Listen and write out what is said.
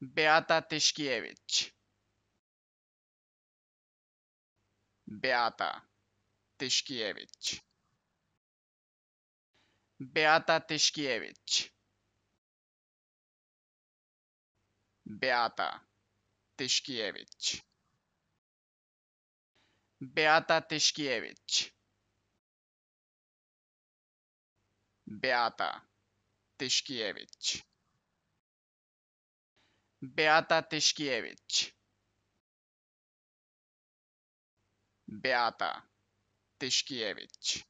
Beata Tyszkiewicz. Beata Tyszkiewicz. Beata Tyszkiewicz. Beata Tyszkiewicz. Beata Tyszkiewicz. Beata Tishkiewicz. Beata Tishkiewicz. Beata Tishkiewicz.